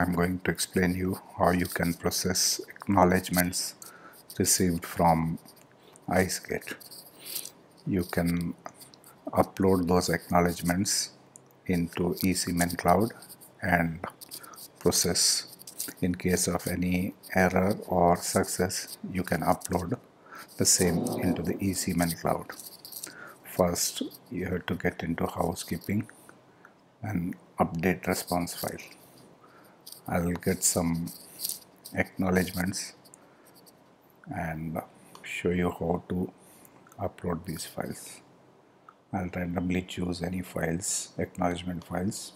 I'm going to explain you how you can process acknowledgements received from IceGate. You can upload those acknowledgements into eSeaMan cloud and process. In case of any error or success you can upload the same into the eSeaMan cloud. First you have to get into housekeeping and update response file I'll get some acknowledgements and show you how to upload these files. I'll randomly choose any files acknowledgement files.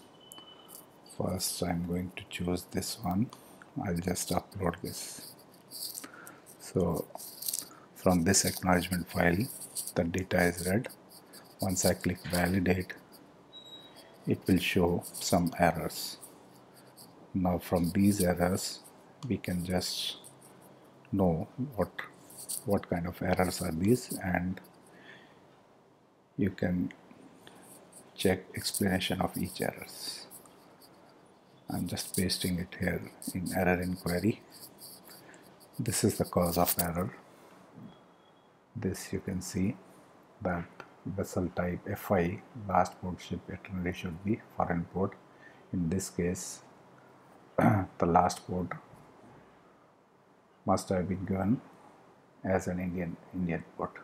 First I'm going to choose this one. I'll just upload this. So from this acknowledgement file the data is read. Once I click validate it will show some errors now from these errors we can just know what what kind of errors are these and you can check explanation of each errors. I'm just pasting it here in error inquiry. This is the cause of error. This you can see that vessel type FI last port ship eternally should be foreign port. In this case the last port must have been given as an Indian Indian port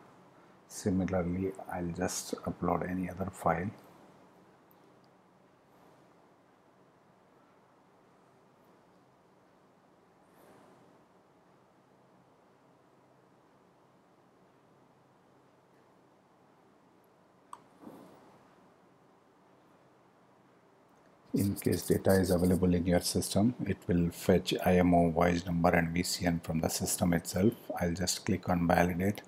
similarly I'll just upload any other file in case data is available in your system it will fetch IMO voyage number and VCN from the system itself. I'll just click on validate.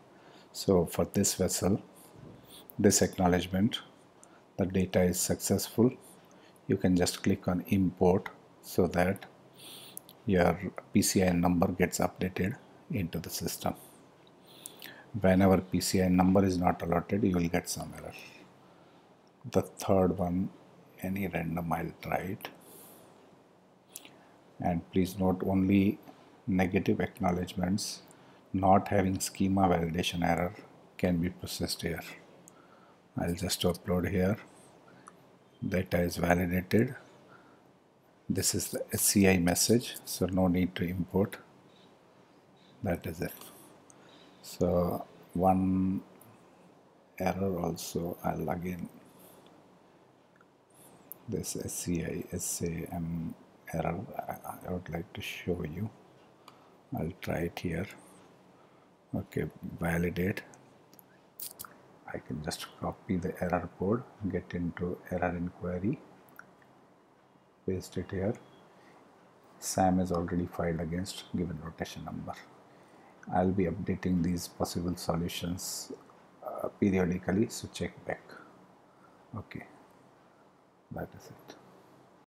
So for this vessel this acknowledgement the data is successful. You can just click on import so that your PCI number gets updated into the system. Whenever PCI number is not allotted you will get some error. The third one any random I'll try it. And please note only negative acknowledgements. Not having schema validation error can be processed here. I'll just upload here. Data is validated. This is the SCI message so no need to import. That is it. So one error also I'll again this SCI SAM error I would like to show you. I'll try it here. Okay validate. I can just copy the error code get into error inquiry paste it here. SAM is already filed against given rotation number. I'll be updating these possible solutions uh, periodically so check back. Okay that is it